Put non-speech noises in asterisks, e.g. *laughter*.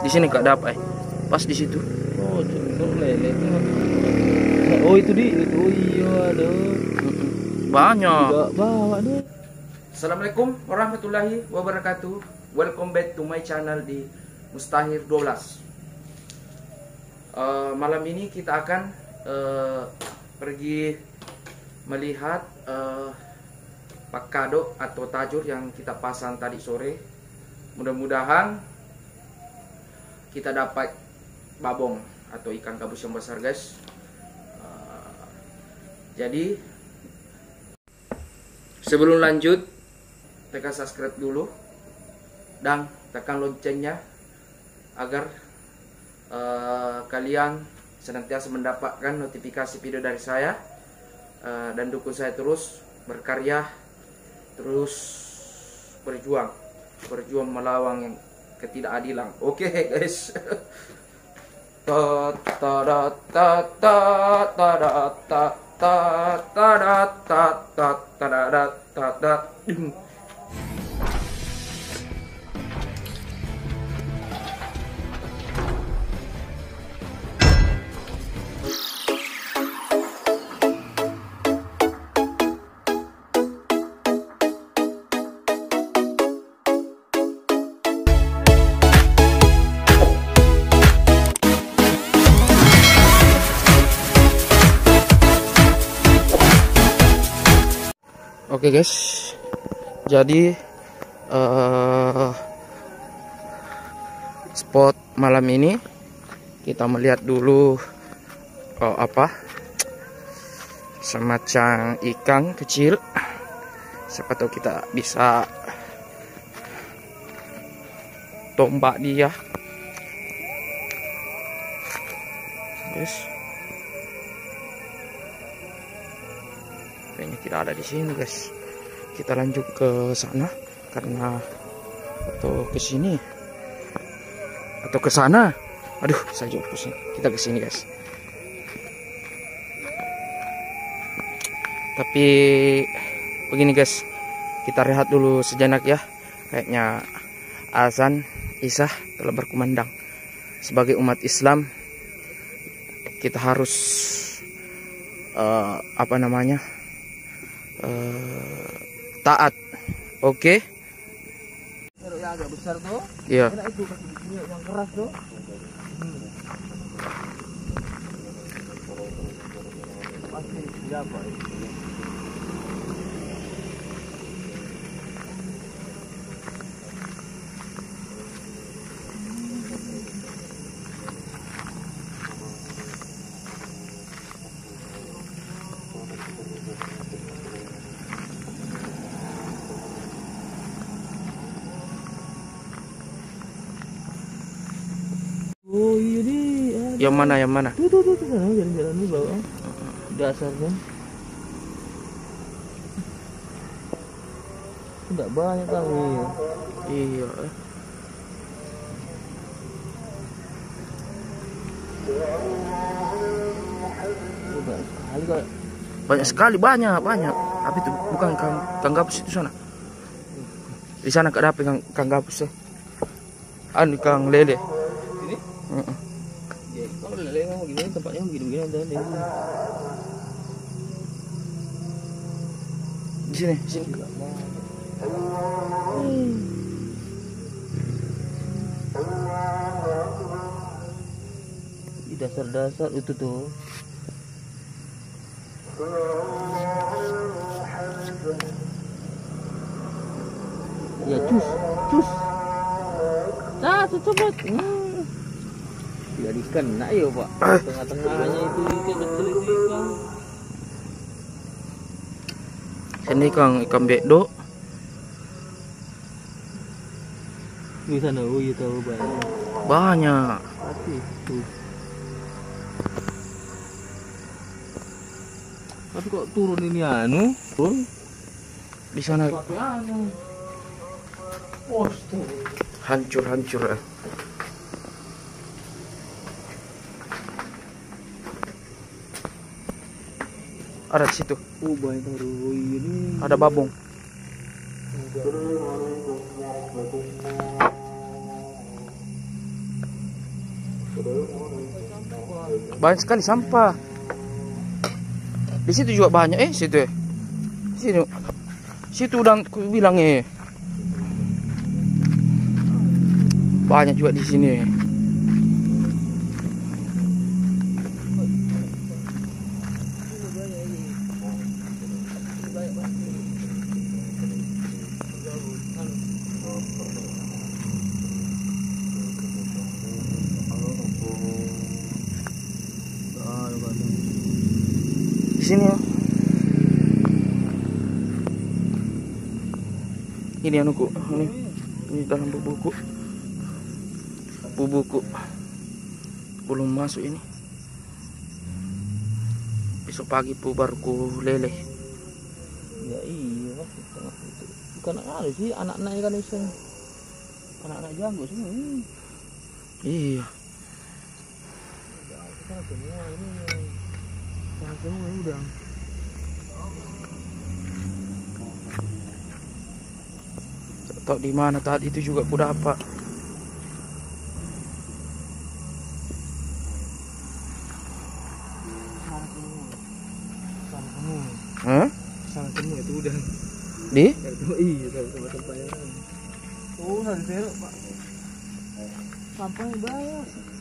Di sini gak ada apa eh. Pas di situ. Oh, cendol lele tuh. Oh, itu di itu. Oh, iya, aduh. Banyak. Enggak bawa deh. Assalamualaikum warahmatullahi wabarakatuh. Welcome back to my channel di Mustahir 12. Eh, malam ini kita akan eh, pergi melihat uh, pakado atau tajur yang kita pasang tadi sore. Mudah-mudahan kita dapat babong atau ikan gabus yang besar, guys. Eh, jadi sebelum lanjut tekan subscribe dulu dan tekan loncengnya agar eh, kalian senantiasa mendapatkan notifikasi video dari saya eh, dan dukung saya terus berkarya terus berjuang berjuang melawan ketidakadilan. Oke guys. *laughs* Ta ta da ta ta ta da ta ta ta da ta ta ta da ta ta Oke guys, jadi eh, spot malam ini kita melihat dulu oh, apa semacam ikan kecil. Siapa tahu kita bisa tombak dia, guys. Kayaknya tidak ada di sini guys. Kita lanjut ke sana karena atau ke sini. Atau ke sana. Aduh saya juga pusing. Kita ke sini guys. Tapi begini guys. Kita rehat dulu sejenak ya. Kayaknya azan isah telah berkumandang. Sebagai umat Islam kita harus uh, apa namanya uh, taat. Oke? Agak tuh, Iya. siapa? Oh iya nih. ada. Yang mana yang mana? Tuh tuh tuh tuh sana jalan-jalan di bawah. Dasarnya. Tidak banyak kami. Iya. Tidak sekali kok. Banyak sekali, banyak, banyak. Tapi itu bukan kang, kang gabus itu sana. Di sana gak dapet kang, kang gabus ya. Anu kang lele. Ini? Heeh. Ya, kalau lele mau gini tempatnya begini-begini ada di sini. Di sini, di dasar-dasar itu tuh. Ya cus, cus. Nah, cepet. Hmm. Tidak dikena ya pak. *coughs* Tengah-tengahnya itu ikan kecil itu ikan. Sini kang ikan bedok. Di sana, oh iya tahu banyak. Banyak. Pasti tuh. Tapi kok turun ini anu? Turun? Di sana anu. Tuh. hancur-hancur. ya. ada di situ. Oh banyak iya, ini ada babung. Banyak sekali sampah. Di situ juga banyak. Eh situ ya. sini. Situ dan aku bilang eh. Banyak juga di sini. Sini ya. Ini anuku, ini, ini dalam bubuku. Bubuku. Belum masuk ini. Besok pagi pu baru ku leleh. Ya iya. Bukan ada sih anak-anaknya kan bisa. Anak-anak jambu semua. Hmm. Iya. Ini. Tak tahu di mana tadi itu juga ku dapat. Sana semua. Sana semua. Hah? Sana semua itu udah. Di? Iya, yang Oh, Pak. Sampahnya banyak.